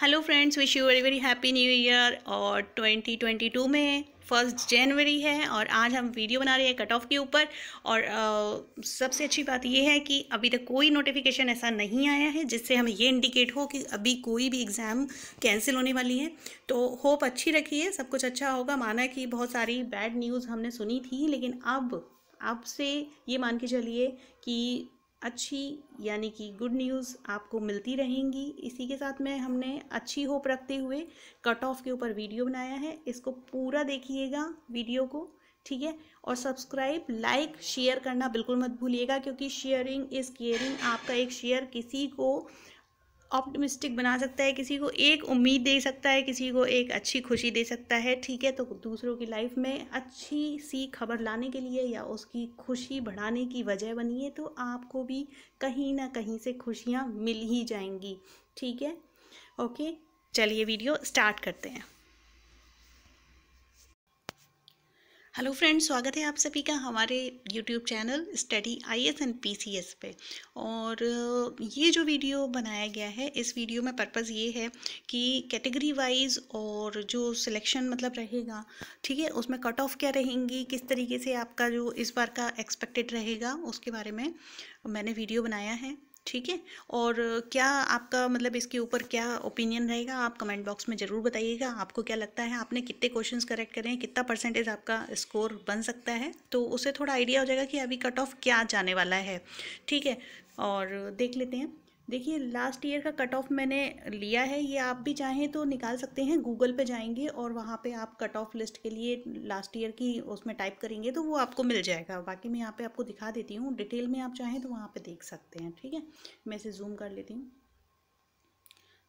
Hello friends wish you very very happy new year और 2022 में first जनवरी है और आज हम वीडियो बना रहे हैं कट ऑफ़ के ऊपर। और आ, सबसे अच्छी बात यह है कि अभी तक कोई नोटिफिकेशन ऐसा नहीं आया है जिससे हमें ये इंडिकेट हो कि अभी कोई भी एग्ज़ाम कैंसिल होने वाली है। तो होप अच्छी रखिए सब कुछ अच्छा होगा। माना कि बहुत सारी बैड न्यूज़ हमने सुनी थी लेकिन अब अब से ये मान के चलिए कि अच्छी, यानी कि गुड न्यूज़ आपको मिलती रहेंगी। इसी के साथ में हमने अच्छी होप रखते हुए कट ऑफ़ के ऊपर वीडियो बनाया है। इसको पूरा देखिएगा वीडियो को, ठीक है? और सब्सक्राइब लाइक शेयर करना बिल्कुल मत भूलिएगा, क्योंकि शेयरिंग इज़ केयरिंग आपका एक शेयर किसी को ऑप्टिमिस्टिक बना सकता है, किसी को एक उम्मीद दे सकता है, किसी को एक अच्छी खुशी दे सकता है, ठीक है? तो दूसरों की लाइफ में अच्छी सी खबर लाने के लिए या उसकी खुशी बढ़ाने की वजह बनी है तो आपको भी कहीं ना कहीं से खुशियाँ मिल ही जाएँगी, ठीक है? ओके चलिए वीडियो स्टार्ट करते हैं। हेलो फ्रेंड्स, स्वागत है आप सभी का हमारे YouTube channel study IAS and PCS पे। और ये जो वीडियो बनाया गया है, इस वीडियो में पर्पज़ ये है कि कैटेगरी वाइज और जो सिलेक्शन मतलब रहेगा, ठीक है, उसमें कट ऑफ़ क्या रहेंगी, किस तरीके से आपका जो इस बार का एक्सपेक्टेड रहेगा, उसके बारे में मैंने वीडियो बनाया है। ठीक है? और क्या आपका मतलब इसके ऊपर क्या ओपिनियन रहेगा? आप कमेंट बॉक्स में ज़रूर बताइएगा। आपको क्या लगता है? आपने कितने क्वेश्चंस करेक्ट करें कितना परसेंटेज आपका स्कोर बन सकता है? तो उससे थोड़ा आइडिया हो जाएगा कि अभी कट ऑफ़ क्या जाने वाला है। ठीक है? और देख लेते हैं। देखिए लास्ट ईयर का कट ऑफ़ मैंने लिया है, ये आप भी चाहें तो निकाल सकते हैं गूगल पे जाएँगे और वहाँ पे आप कट ऑफ़ लिस्ट के लिए लास्ट ईयर की उसमें टाइप करेंगे तो वो आपको मिल जाएगा। बाकी मैं यहाँ पे आपको दिखा देती हूँ डिटेल में आप चाहें तो वहाँ पे देख सकते हैं, ठीक है? मैं इसे जूम कर लेती हूँ।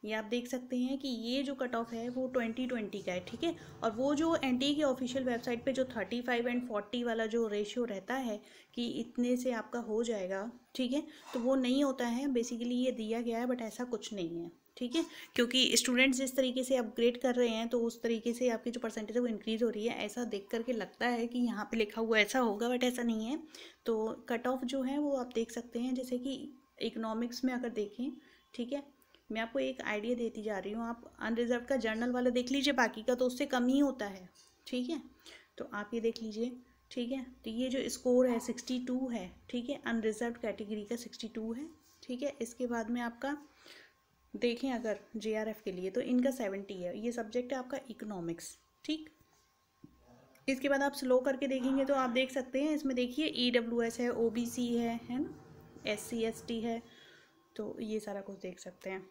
ये आप देख सकते हैं कि ये जो कट ऑफ़ है, वो ट्वेंटी ट्वेंटी का है, ठीक है? और वो जो एन की ऑफिशियल वेबसाइट पे जो थर्टी फाइव एंड फोर्टी वाला जो रेशियो रहता है कि इतने से आपका हो जाएगा, ठीक है? तो वो नहीं होता है बेसिकली ये दिया गया है बट ऐसा कुछ नहीं है, ठीक है? क्योंकि स्टूडेंट्स जिस तरीके से अपग्रेड कर रहे हैं तो उस तरीके से आपकी जो परसेंटेज है, वो इंक्रीज़ हो रही है। ऐसा देख करके लगता है कि यहाँ पे लिखा हुआ ऐसा होगा बट ऐसा नहीं है। तो कट ऑफ़ जो है, वो आप देख सकते हैं, जैसे कि इकोनॉमिक्स में अगर देखें, ठीक है? मैं आपको एक आइडिया देती जा रही हूँ, आप अनरिजर्व का जर्नल वाला देख लीजिए बाकी का तो उससे कम ही होता है, ठीक है? तो आप ये देख लीजिए, ठीक है? तो ये जो स्कोर है सिक्सटी टू है, ठीक है? अनरिजर्व कैटेगरी का सिक्सटी टू है, ठीक है? इसके बाद में आपका, देखें अगर जे के लिए तो इनका सेवेंटी है, ये सब्जेक्ट है आपका इकोनॉमिक्स ठीक? इसके बाद आप स्लो करके देखेंगे तो आप देख सकते हैं, इसमें देखिए ई डब्ल्यू एस है ओ बी सी है है ना? एस सी एस टी है तो ये सारा कुछ देख सकते हैं।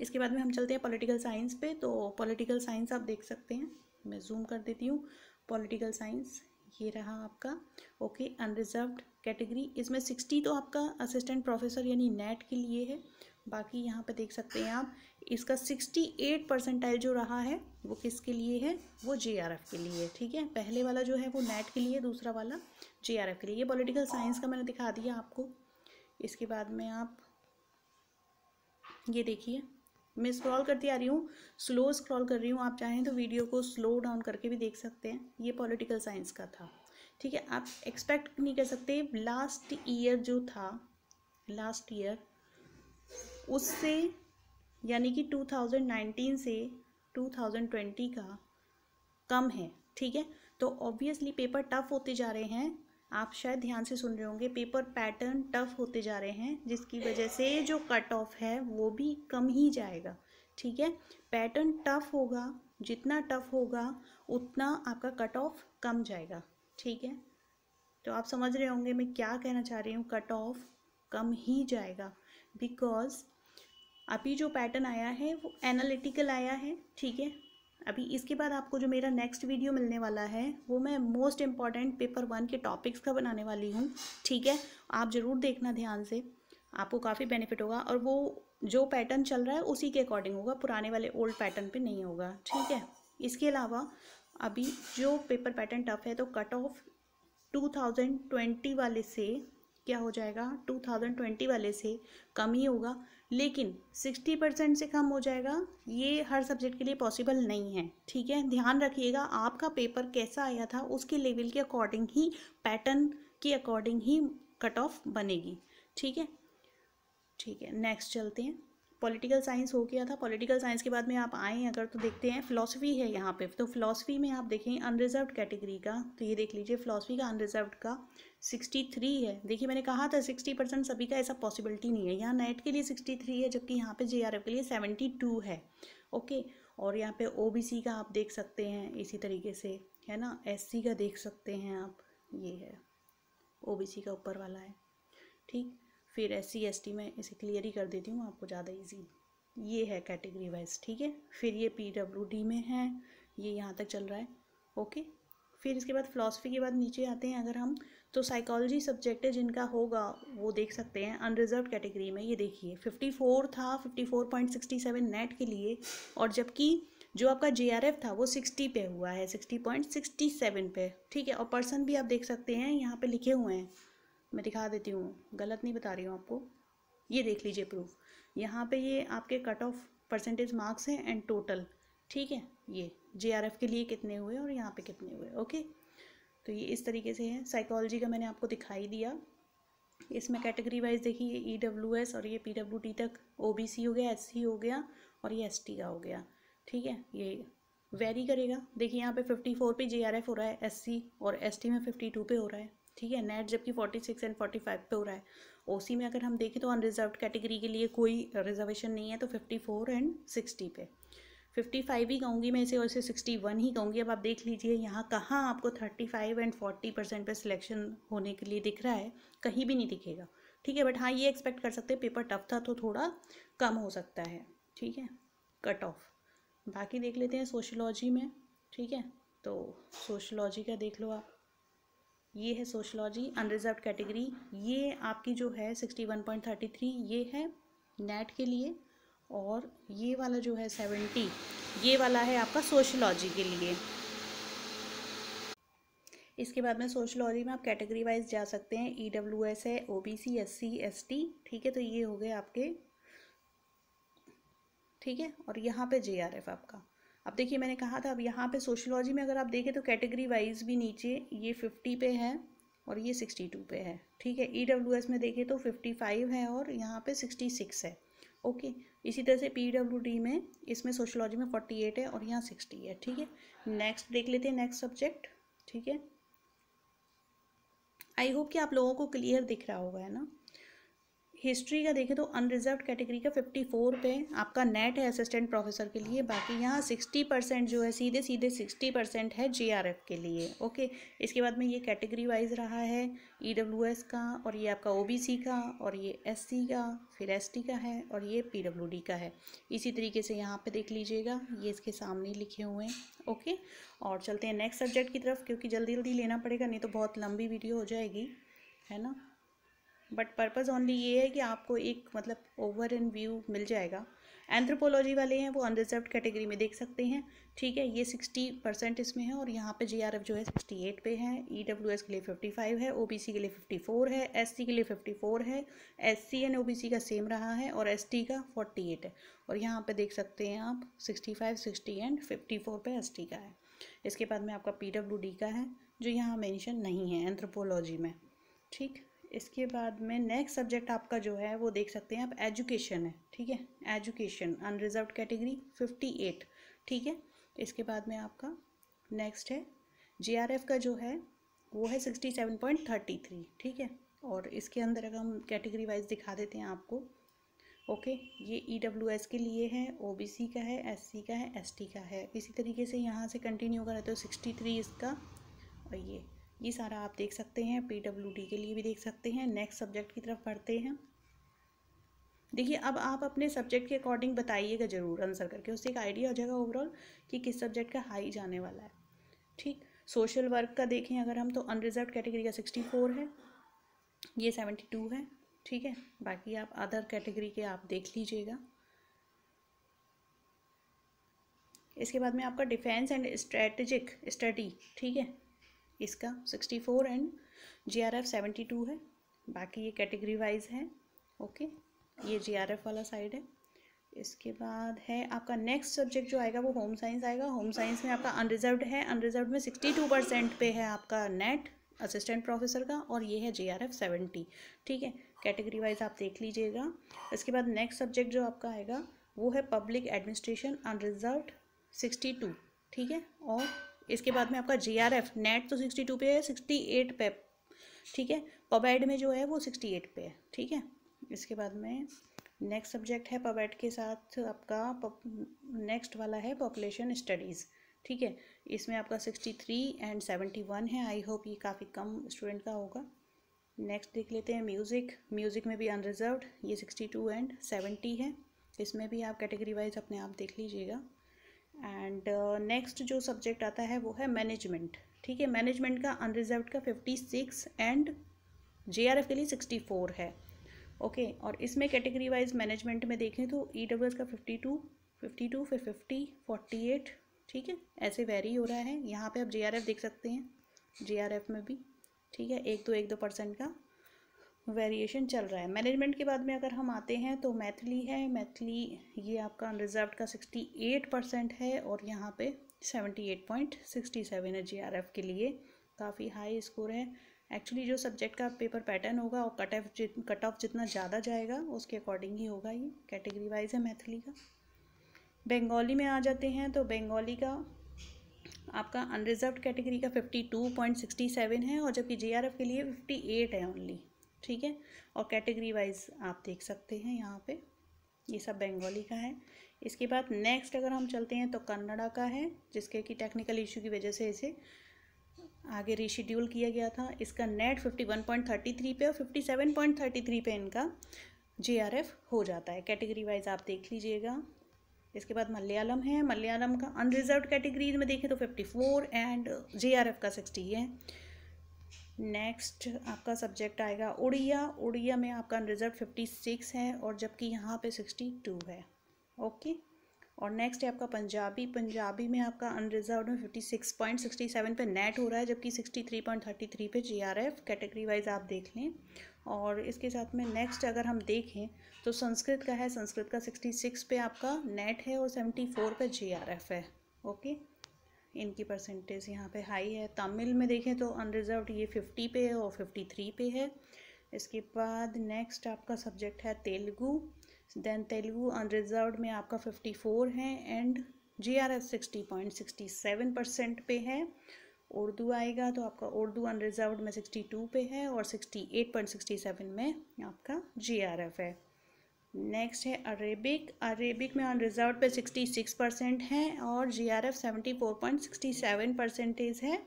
इसके बाद में हम चलते हैं पॉलिटिकल साइंस पे। तो पॉलिटिकल साइंस आप देख सकते हैं। मैं जूम कर देती हूँ। पॉलिटिकल साइंस ये रहा आपका। ओके अनरिजर्व्ड कैटेगरी इसमें सिक्सटी तो आपका असिस्टेंट प्रोफेसर यानी नेट के लिए है। बाकी यहाँ पे देख सकते हैं आप, इसका सिक्सटी एट परसेंटाइल जो रहा है, वो किसके लिए है? वो जे आर एफ़ के लिए, ठीक है? पहले वाला जो है वो नेट के लिए, दूसरा वाला जे आर एफ़ के लिए। ये पॉलिटिकल साइंस का मैंने दिखा दिया आपको। इसके बाद में आप ये देखिए, मैं स्क्रॉल करती आ रही हूँ स्लो स्क्रॉल कर रही हूँ, आप चाहें तो वीडियो को स्लो डाउन करके भी देख सकते हैं, ये पॉलिटिकल साइंस का था, ठीक है, आप एक्सपेक्ट नहीं कर सकते लास्ट ईयर जो था लास्ट ईयर उससे, यानी कि 2019 से 2020 का कम है, ठीक है तो ऑब्वियसली पेपर टफ होते जा रहे हैं आप शायद ध्यान से सुन रहे होंगे पेपर पैटर्न टफ होते जा रहे हैं, जिसकी वजह से जो कट ऑफ़ है, वो भी कम ही जाएगा, ठीक है? पैटर्न टफ होगा, जितना टफ होगा, उतना आपका कट ऑफ़ कम जाएगा, ठीक है? तो आप समझ रहे होंगे मैं क्या कहना चाह रही हूँ कट ऑफ़ कम ही जाएगा बिकॉज़ अभी जो पैटर्न आया है, वो एनालिटिकल आया है, ठीक है? अभी इसके बाद आपको जो मेरा नेक्स्ट वीडियो मिलने वाला है, वो मैं मोस्ट इंपॉर्टेंट पेपर वन के टॉपिक्स का बनाने वाली हूँ, ठीक है? आप ज़रूर देखना ध्यान से, आपको काफ़ी बेनिफिट होगा और वो जो पैटर्न चल रहा है, उसी के अकॉर्डिंग होगा, पुराने वाले ओल्ड पैटर्न पे नहीं होगा, ठीक है? इसके अलावा अभी जो पेपर पैटर्न टफ है तो cut off two thousand twenty वाले से क्या हो जाएगा? टू थाउज़ेंड ट्वेंटी वाले से कम ही होगा। लेकिन सिक्सटी परसेंट से कम हो जाएगा, ये हर सब्जेक्ट के लिए पॉसिबल नहीं है, ठीक है? ध्यान रखिएगा, आपका पेपर कैसा आया था, उसके लेवल के अकॉर्डिंग ही, पैटर्न के अकॉर्डिंग ही कट ऑफ़ बनेगी, ठीक है? ठीक है, नेक्स्ट चलते हैं। पॉलिटिकल साइंस हो गया था। पॉलिटिकल साइंस के बाद में आप आए, अगर तो देखते हैं फिलोसफी है यहाँ पे। तो फिलोसफी में आप देखें अनरिजर्व कैटेगरी का तो ये देख लीजिए फिलोसफी का अनरिजर्व का सिक्सटी थ्री है। देखिए, मैंने कहा था सिक्सटी परसेंट सभी का ऐसा पॉसिबिलिटी नहीं है। यहाँ नेट के लिए सिक्सटी थ्री है, जबकि यहाँ पे जेआरएफ के लिए सेवेंटी टू है। ओके और यहाँ पे ओबीसी का आप देख सकते हैं, इसी तरीके से, है ना? एससी का देख सकते हैं आप, ये है। ओबीसी का ऊपर वाला है। ठीक? फिर एस सी में इसे क्लियर ही कर देती हूँ, आपको ज़्यादा इजी ये है कैटेगरी वाइज ठीक है? फिर ये पी डब्ल्यू डी में है, ये यहाँ तक चल रहा है ओके फिर इसके बाद फ़िलासफ़ी के बाद नीचे आते हैं अगर हम तो साइकोलॉजी सब्जेक्ट है जिनका होगा, वो देख सकते हैं अनरिजर्व कैटेगरी में, ये देखिए फिफ्टी फोर था fifty four point sixty seven net के लिए, और जबकि जो आपका जे आर एफ़ था, वो सिक्सटी पे हुआ है सिक्सटी पॉइंट सिक्सटी सेवन पे, ठीक है? और पर्सन भी आप देख सकते हैं, यहाँ पे लिखे हुए हैं मैं दिखा देती हूँ। गलत नहीं बता रही हूँ आपको। ये देख लीजिए प्रूफ यहाँ पे ये आपके कट ऑफ़ परसेंटेज मार्क्स हैं एंड टोटल ठीक है? ये जे के लिए कितने हुए और यहाँ पे कितने हुए? ओके तो ये इस तरीके से है। साइकोलॉजी का मैंने आपको दिखाई दिया। इसमें कैटेगरी वाइज देखिए ई डब्ल्यू एस और ये पी डब्ल्यू टी तक ओ बी सी हो गया एस सी हो गया और ये एस टी का हो गया। ठीक है? ये वेरी करेगा। देखिए यहाँ पे फिफ्टी फोर पे जे आर एफ़ हो रहा है एस सी और एस टी में फिफ्टी टू पे हो रहा है। ठीक है नेट जबकि forty six and forty five पे हो रहा है। ओसी में अगर हम देखें तो अनरिजर्व कैटेगरी के लिए कोई रिजर्वेशन नहीं है तो फिफ्टी फोर एंड सिक्सटी पे। फिफ्टी फाइव ही कहूँगी मैं इसे वैसे सिक्सटी वन ही कहूँगी। अब आप देख लीजिए यहाँ कहाँ आपको thirty five and forty percent पर सिलेक्शन होने के लिए दिख रहा है, कहीं भी नहीं दिखेगा। ठीक है बट हाँ ये एक्सपेक्ट कर सकते हैं पेपर टफ था तो थोड़ा कम हो सकता है। ठीक है कट ऑफ़ बाकी देख लेते हैं सोशलॉजी में। ठीक है तो सोशलॉजी का देख लो आप। ये है सोशलॉजी अनरिजर्व कैटेगरी ये आपकी जो है sixty one point thirty three ये है नेट के लिए और ये वाला जो है सेवेंटी ये वाला है आपका सोशलॉजी के लिए। इसके बाद में सोशलॉजी में आप कैटेगरी वाइज जा सकते हैं। ई डब्ल्यू एस है O B C S C S T ठीक है? तो ये हो गए आपके, ठीक है? और यहाँ पे जे आर एफ़ आपका। अब देखिए मैंने कहा था, अब यहाँ पे सोशलॉजी में अगर आप देखें तो कैटेगरी वाइज भी नीचे ये फिफ्टी पे है और ये सिक्सटी टू पे है, ठीक है? ई डब्ल्यू एस में देखें तो फिफ्टी फाइव है और यहाँ पे सिक्सटी सिक्स है ओके इसी तरह से पी डब्ल्यू डी में, इसमें सोशलॉजी में फोर्टी एट है और यहाँ सिक्सटी है, ठीक है? नेक्स्ट देख लेते हैं नेक्स्ट सब्जेक्ट ठीक है? आई होप कि आप लोगों को क्लियर दिख रहा होगा, है ना? हिस्ट्री का देखें तो अनरिजर्व कैटेगरी का फिफ्टी फोर पे आपका नेट है असिस्टेंट प्रोफेसर के लिए, बाकी यहाँ सिक्सटी परसेंट जो है सीधे सीधे सिक्सटी परसेंट है जीआरएफ के लिए ओके इसके बाद में ये कैटेगरी वाइज रहा है ईडब्ल्यूएस e का और ये आपका ओबीसी का और ये एससी का, फिर एसटी का है और ये पीडब्ल्यूडी का है। इसी तरीके से यहाँ पर देख लीजिएगा, ये इसके सामने लिखे हुए हैं ओके और चलते हैं नेक्स्ट सब्जेक्ट की तरफ़, क्योंकि जल्दी जल्दी लेना पड़ेगा, नहीं तो बहुत लंबी वीडियो हो जाएगी, है ना? बट पर्पज़ ओनली ये है कि आपको एक मतलब ओवर एंड व्यू मिल जाएगा। एंथ्रोपोलॉजी वाले हैं, वो अनरिजर्व कैटेगरी में देख सकते हैं। ठीक है, ये सिक्सटी परसेंट इसमें है और यहाँ पे जीआरएफ जो है सिक्सटी एट पे है। ईडब्ल्यूएस e के लिए फिफ्टी फाइव है ओबीसी के लिए फिफ्टी फोर है एससी के लिए फिफ्टी फोर है एससी एंड ओबीसी का सेम रहा है और एसटी का फोर्टी एट है। और यहाँ पे देख सकते हैं आप sixty five sixty and fifty four पे एस का है। इसके बाद में आपका पीडब्ल्यूडी का है, जो यहाँ मैंशन नहीं है एंथ्रोपोलॉजी में। ठीक? इसके बाद में नेक्स्ट सब्जेक्ट आपका जो है, वो देख सकते हैं आप एजुकेशन है, ठीक है? Education unreserved category fifty eight ठीक है? इसके बाद में आपका नेक्स्ट है जीआरएफ का जो है, वो है sixty seven point thirty three ठीक है? और इसके अंदर अगर हम कैटेगरी वाइज दिखा देते हैं आपको ओके ये ई डब्ल्यू एस के लिए है ओ बी सी का है एस सी का है एस टी का है। इसी तरीके से यहाँ से कंटिन्यू करें तो सिक्सटी थ्री इसका, और ये ये सारा आप देख सकते हैं पी डब्ल्यू डी के लिए भी देख सकते हैं। नेक्स्ट सब्जेक्ट की तरफ़ पढ़ते हैं। देखिए, अब आप अपने सब्जेक्ट के अकॉर्डिंग बताइएगा ज़रूर आंसर करके। उससे एक आइडिया हो जाएगा ओवरऑल कि किस सब्जेक्ट का हाई जाने वाला है। ठीक? सोशल वर्क का देखें अगर हम तो अनरिजर्व कैटेगरी का सिक्सटी फोर है। ये सेवेंटी टू है। ठीक है? बाकी आप अदर कैटेगरी के आप देख लीजिएगा। इसके बाद में आपका डिफेंस एंड स्ट्रेटजिक स्टडी ठीक है? इसका sixty four and G R F seventy two है। बाकी ये कैटेगरी वाइज है ओके ये जी आर एफ़ वाला साइड है। इसके बाद है आपका नेक्स्ट सब्जेक्ट जो आएगा वो होम साइंस आएगा। होम साइंस में आपका अनरिजर्व है। अनरिजर्व में सिक्सटी टू परसेंट पे है आपका नेट असिस्टेंट प्रोफेसर का और ये है जे आर एफ़ सेवेंटी ठीक है? कैटेगरी वाइज आप देख लीजिएगा। इसके बाद नेक्स्ट सब्जेक्ट जो आपका आएगा वो है public administration unreserved sixty two ठीक है? और इसके बाद में आपका जी आर एफ़ नेट तो सिक्सटी टू पे है सिक्सटी एट पे। ठीक है? पबैड में जो है वो सिक्सटी एट पे है। ठीक है? इसके बाद में नेक्स्ट सब्जेक्ट है पबैड के साथ आपका नेक्स्ट वाला है पॉपुलेशन स्टडीज़ ठीक है? इसमें आपका sixty three and seventy one है। आई होप ये काफ़ी कम स्टूडेंट का होगा। नेक्स्ट देख लेते हैं म्यूज़िक म्यूज़िक में भी अनरिजर्व्ड ये सिक्सटी टू एंड सेवेंटी है। इसमें भी आप कैटेगरी वाइज अपने आप देख लीजिएगा। एंड नेक्स्ट uh, जो सब्जेक्ट आता है वो है मैनेजमेंट ठीक है मैनेजमेंट का अनरिजर्व का fifty six and J R F के लिए सिक्सटी फोर है. ओके okay, और इसमें कैटेगरी वाइज मैनेजमेंट में देखें तो ई डब्ल्यू एस का फिफ्टी टू फिफ्टी टू फिर फिफ्टी फोर्टी एट ठीक है ऐसे वेरी हो रहा है. यहाँ पे आप जे देख सकते हैं जे में भी. ठीक है एक दो एक दो परसेंट का. वेरिएशन चल रहा है। मैनेजमेंट के बाद में अगर हम आते हैं तो मैथिली है, मैथिली ये आपका अनरिजर्व का सिक्सटी एट परसेंट है और यहाँ पे seventy eight point sixty seven है जी आर एफ़ के लिए। काफ़ी हाई स्कोर है। एक्चुअली जो सब्जेक्ट का पेपर पैटर्न होगा और कट ऑफ़ जित कट ऑफ़ जितना ज़्यादा जाएगा, उसके अकॉर्डिंग ही होगा ये कैटेगरी वाइज है मैथिली का। बंगाली में आ जाते हैं तो बंगाली का आपका अनरिजर्व कैटेगरी का fifty two point sixty seven है और जबकि जे आर एफ़ के लिए फिफ्टी एट है ओनली ठीक है? और कैटेगरी वाइज आप देख सकते हैं यहाँ पे। ये सब बंगाली का है। इसके बाद नेक्स्ट अगर हम चलते हैं तो कन्नड़ा का है, जिसके कि टेक्निकल इशू की वजह से इसे आगे रिशेड्यूल किया गया था। इसका net fifty one point thirty three पे और fifty seven point thirty three पे इनका जे आर एफ़ हो जाता है। कैटेगरी वाइज आप देख लीजिएगा। इसके बाद मलयालम है। मलयालम का अनरिजर्व कैटेगरीज में देखें तो fifty four and J R F का सिक्सटी है। नेक्स्ट आपका सब्जेक्ट आएगा उड़िया। उड़िया में आपका रिज़ल्ट फिफ्टी सिक्स है और जबकि यहाँ पे सिक्सटी टू है। ओके और नेक्स्ट है आपका पंजाबी। पंजाबी में आपका अनरिजर्व में fifty six point sixty seven पर नेट हो रहा है, जबकि sixty three point thirty three पे G R F category wise आप देख लें। और इसके साथ में नेक्स्ट अगर हम देखें तो संस्कृत का है। संस्कृत का सिक्सटी सिक्स पे आपका नेट है और सेवेंटी फोर पे जी आर एफ़ है। ओके इनकी परसेंटेज यहाँ पे हाई है। तमिल में देखें तो अनरिजर्व ये फिफ्टी पे है और फिफ्टी थ्री पे है। इसके बाद नेक्स्ट आपका सब्जेक्ट है तेलुगु। देन तेलुगु अनरिजर्व में आपका फिफ्टी फोर है and G R S sixty point sixty seven percent पे है। उर्दू आएगा तो आपका उर्दू अनरिजर्व में सिक्सटी टू पे है और sixty eight point sixty seven में आपका जी आर एफ़ है। नेक्स्ट है अरेबिक अरेबिक में अनरिजर्व पे सिक्सटी सिक्स परसेंट है और G R F seventy four point sixty seven percentage है.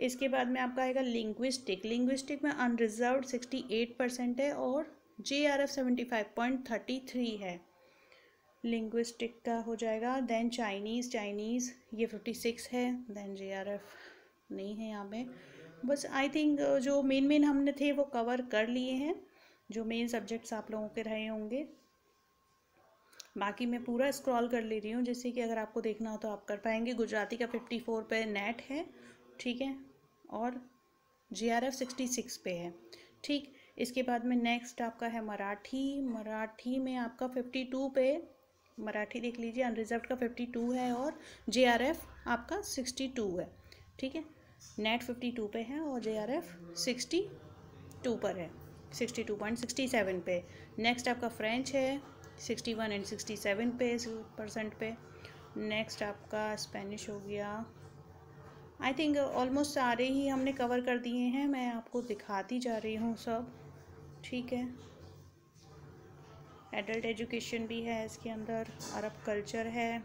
इसके बाद में आपका आएगा लिंग्विस्टिक लिंग्विस्टिक में अनरिजर्व सिक्सटी एट परसेंट है और G R F seventy five point thirty three है. लिंग्विस्टिक का हो जाएगा. देन चाइनीज़ चाइनीज़ ये फिफ्टी सिक्स है. देन जे आर एफ़ नहीं है यहाँ पे. बस आई थिंक जो मेन मेन हमने थे वो कवर कर लिए हैं. जो मेन सब्जेक्ट्स आप लोगों के रहे होंगे. बाकी मैं पूरा स्क्रॉल कर ले रही हूँ, जैसे कि अगर आपको देखना हो तो आप कर पाएँगे। गुजराती का फिफ्टी फोर पे नेट है, ठीक है? और G R F sixty six पे है, ठीक? इसके बाद में नेक्स्ट आपका है मराठी। मराठी में आपका फिफ्टी टू पे, मराठी देख लीजिए अनरिजर्व का फिफ्टी टू है और जे आर एफ़ आपका सिक्सटी टू है, ठीक है? नेट फिफ्टी टू पे है और J R F sixty two पर है sixty two point sixty seven पे। नेक्स्ट आपका फ्रेंच है sixty one and sixty seven पे परसेंट पे। नेक्स्ट आपका स्पेनिश हो गया। आई थिंक ऑलमोस्ट सारे ही हमने कवर कर दिए हैं। मैं आपको दिखाती जा रही हूँ सब। ठीक है। एडल्ट एजुकेशन भी है इसके अंदर। अरब कल्चर है।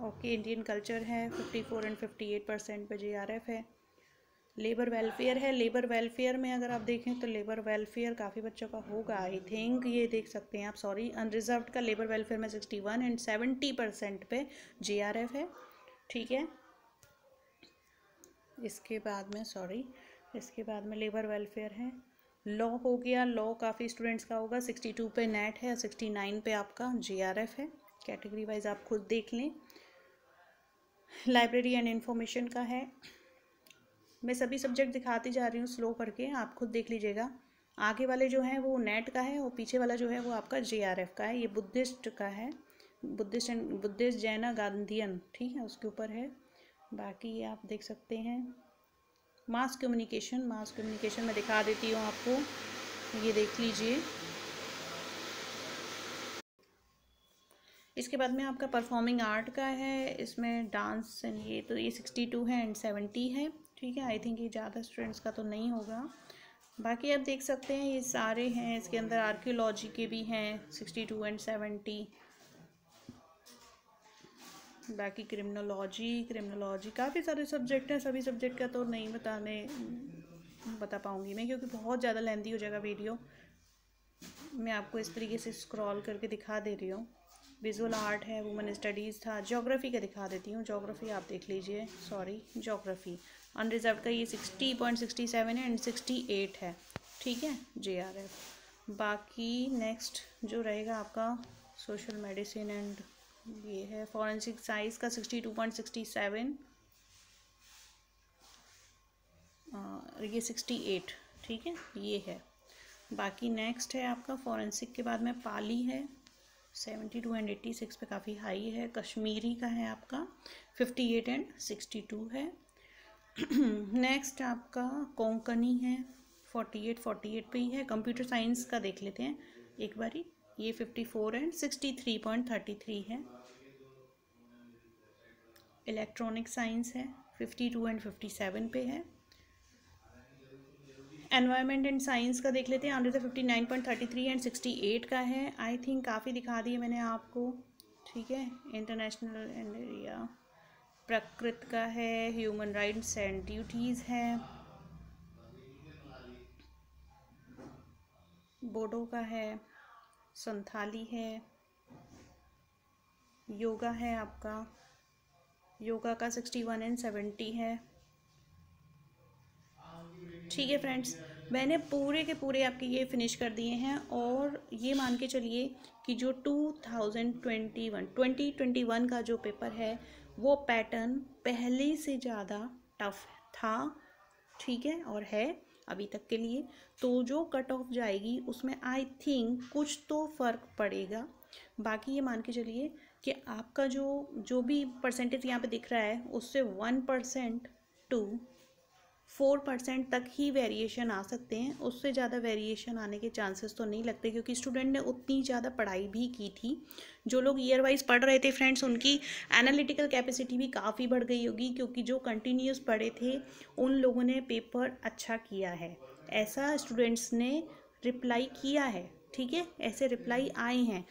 ओके इंडियन कल्चर है। Fifty four and fifty eight percent पे जे आर एफ़ है। लेबर वेलफेयर है। लेबर वेलफेयर में अगर आप देखें तो लेबर वेलफेयर काफ़ी बच्चों का होगा। आई थिंक ये देख सकते हैं आप सॉरी अनरिजर्व का लेबर वेलफेयर में sixty one and seventy percent पे जीआरएफ है। ठीक है? इसके बाद में सॉरी इसके बाद में लेबर वेलफेयर है। लॉ हो गया। लॉ काफ़ी स्टूडेंट्स का होगा। सिक्सटी टू पे नेट है सिक्सटी नाइन पे आपका जी आर एफ़ है। कैटेगरी वाइज आप खुद देख लें। लाइब्रेरी एंड इंफॉर्मेशन का है। मैं सभी सब्जेक्ट दिखाती जा रही हूँ स्लो करके, आप खुद देख लीजिएगा। आगे वाले जो हैं वो नेट का है और पीछे वाला जो है वो आपका जे का है। ये बुद्धिस्ट का है। Buddhist and Buddhist Jaina Gandhian ठीक है, उसके ऊपर है। बाकी ये आप देख सकते हैं। मास कम्युनिकेशन मास कम्युनिकेशन मैं दिखा देती हूँ आपको। ये देख लीजिए। इसके बाद में आपका परफॉर्मिंग आर्ट का है। इसमें डांस एंड ये तो ये सिक्सटी टू है एंड सेवेंटी है। ठीक है आई थिंक ये ज़्यादा स्टूडेंट्स का तो नहीं होगा। बाकी आप देख सकते हैं, ये सारे हैं, इसके अंदर आर्कियोलॉजी के भी हैं सिक्सटी टू एंड सेवेंटी बाकी क्रिमिनोलॉजी क्रिमिनोलॉजी काफ़ी सारे सब्जेक्ट हैं, सभी सब्जेक्ट का तो नहीं बताने बता पाऊँगी मैं, क्योंकि बहुत ज़्यादा लेंदी हो जाएगा वीडियो मैं आपको इस तरीके से स्क्रॉल करके दिखा दे रही हूँ। विजुअल आर्ट है वुमेन स्टडीज़ था जोग्राफ़ी का दिखा देती हूँ। जोग्राफ़ी आप देख लीजिए सॉरी जोग्राफ़ी अनरिजर्व का ये सिक्सटी पॉइंट सिक्सटी सेवन है एंड सिक्सटी एट है। ठीक है? जे आर एफ़ बाकी नेक्स्ट जो रहेगा आपका सोशल मेडिसिन एंड ये है फॉरेंसिक साइंस का sixty two point sixty seven ये सिक्सटी एट ठीक है? ये है। बाकी नेक्स्ट है आपका फॉरेंसिक के बाद में पाली है। Seventy two and eighty six पे काफ़ी हाई है। कश्मीरी का है आपका fifty eight and sixty two है। नेक्स्ट आपका कोंकणी है फोर्टी एट फोर्टी एट पे ही है। कंप्यूटर साइंस का देख लेते हैं। एक बारी, ये fifty four and sixty three point thirty three है। इलेक्ट्रॉनिक साइंस है fifty two and fifty seven पे है। एनवायरनमेंट एंड साइंस का देख लेते हैं। The fifty nine point thirty three and sixty eight का है। आई थिंक काफ़ी दिखा दिए मैंने आपको। ठीक है? इंटरनेशनल एंड एरिया प्रकृत का है ह्यूमन राइट्स एंड ड्यूटीज़ है। बोडो का है, संथाली है। योगा है आपका। योगा का सिक्सटी वन एंड सेवेंटी है। ठीक है फ्रेंड्स मैंने पूरे के पूरे आपके ये फिनिश कर दिए हैं और ये मान के चलिए कि जो 2021 2021 का जो पेपर है वो पैटर्न पहले से ज़्यादा टफ था, ठीक है, और है अभी तक के लिए। तो जो कट ऑफ़ जाएगी, उसमें आई थिंक कुछ तो फ़र्क पड़ेगा। बाकी ये मान के चलिए कि आपका जो जो भी परसेंटेज यहाँ पे दिख रहा है, उससे one percent to four percent तक ही वेरिएशन आ सकते हैं। उससे ज़्यादा वेरिएशन आने के चांसेस तो नहीं लगते क्योंकि स्टूडेंट ने उतनी ज़्यादा पढ़ाई भी की थी। जो लोग ईयर वाइज पढ़ रहे थे फ्रेंड्स उनकी एनालिटिकल कैपेसिटी भी काफ़ी बढ़ गई होगी क्योंकि जो कंटिन्यूस पढ़े थे, उन लोगों ने पेपर अच्छा किया है। ऐसा स्टूडेंट्स ने रिप्लाई किया है, ठीक है? ऐसे रिप्लाई आए हैं।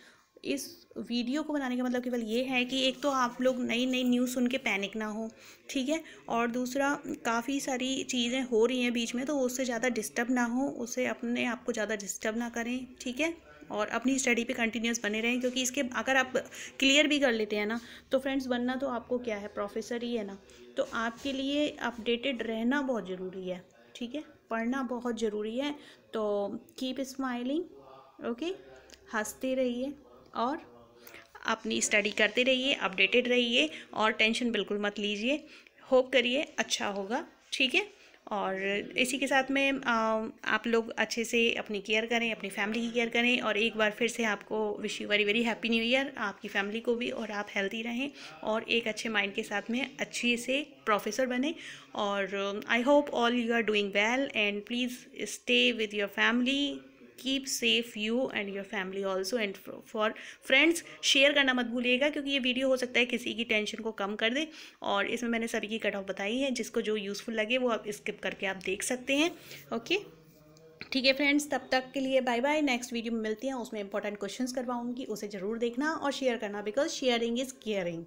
इस वीडियो को बनाने का मतलब केवल ये है कि एक तो आप लोग नई नई न्यूज़ सुन के पैनिक ना हो, ठीक है? और दूसरा, काफ़ी सारी चीज़ें हो रही हैं बीच में तो उससे ज़्यादा डिस्टर्ब ना हो उससे अपने आप को ज़्यादा डिस्टर्ब ना करें, ठीक है? और अपनी स्टडी पे कंटिन्यूस बने रहें, क्योंकि इसके अगर आप क्लियर भी कर लेते हैं ना तो फ्रेंड्स बनना तो आपको क्या है? प्रोफेसर ही है ना। तो आपके लिए अपडेटेड रहना बहुत ज़रूरी है, ठीक है? पढ़ना बहुत ज़रूरी है तो कीप स्माइलिंग ओके हँसते रहिए। और अपनी स्टडी करते रहिए अपडेटेड रहिए और टेंशन बिल्कुल मत लीजिए। होप करिए अच्छा होगा, ठीक है? और इसी के साथ में आप लोग अच्छे से अपनी केयर करें, अपनी फैमिली की केयर करें और एक बार फिर से आपको wish you very very happy new year आपकी फैमिली को भी और आप हेल्दी रहें और एक अच्छे माइंड के साथ में अच्छी से प्रोफेसर बने। और I hope all you are doing well and please stay with your family keep safe you and your family also and for friends share करना मत भूलिएगा, क्योंकि ये वीडियो हो सकता है किसी की टेंशन को कम कर दे। और इसमें मैंने सभी की कट ऑफ़ बताई है, जिसको जो यूज़फुल लगे वो आप स्किप करके आप देख सकते हैं। ओके ठीक है फ्रेंड्स तब तक के लिए बाय बाय नेक्स्ट वीडियो में मिलती हैं, उसमें इंपॉर्टेंट क्वेश्चंस करवाऊँगी, उसे ज़रूर देखना और शेयर करना बिकॉज़ शेयरिंग इज़ केयरिंग